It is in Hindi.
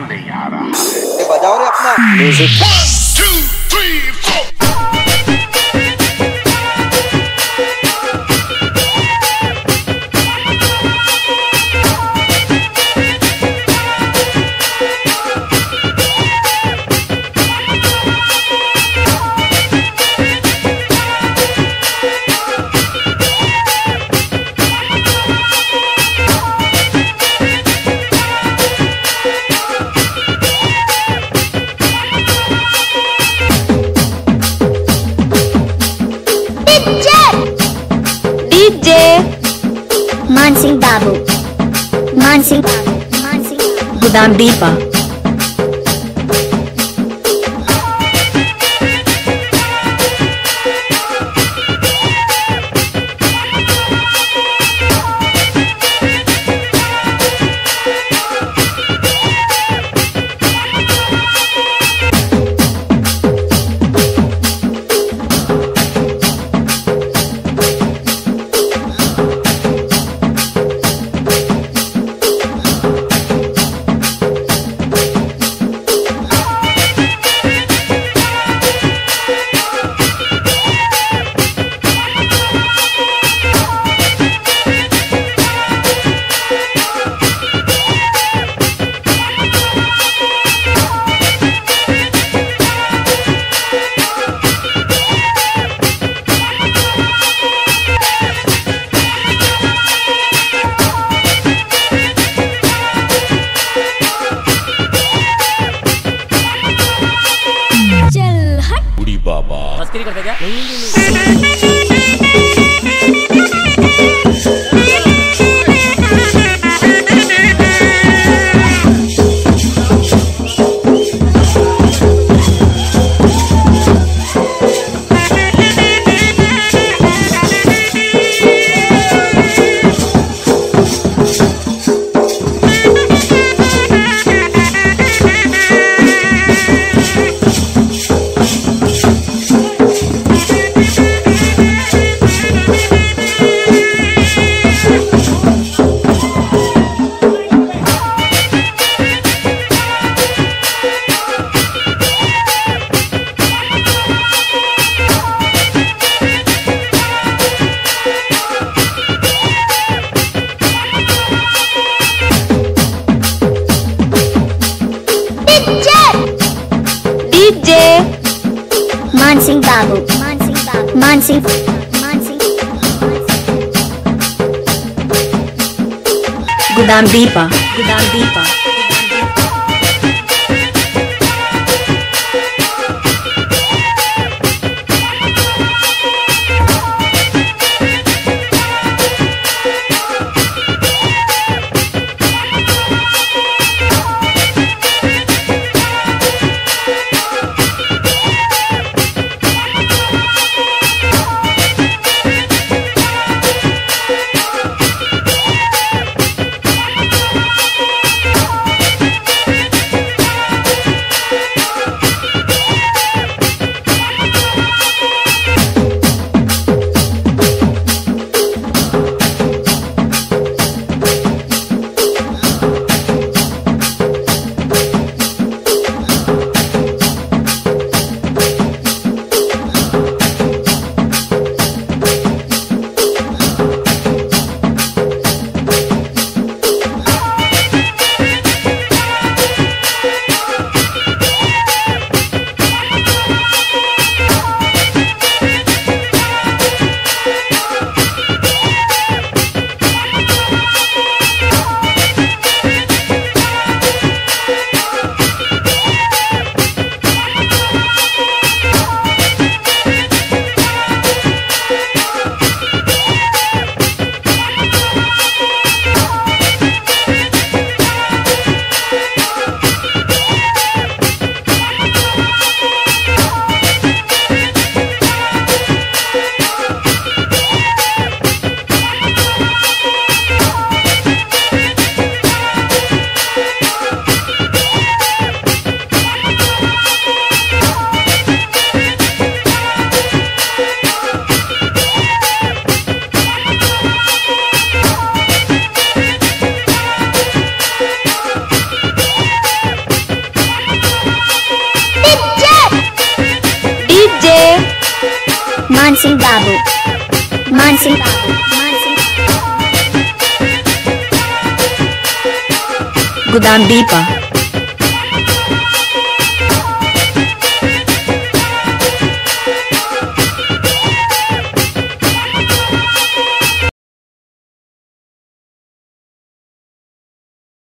नहीं आ रहा है। बजाओ रे अपना। Music Mansi Deepa Babu Mansing Babu Mansing Mansing Gudam Deepa. Mansingh Babu Mansingh Babu Gudang Dipa.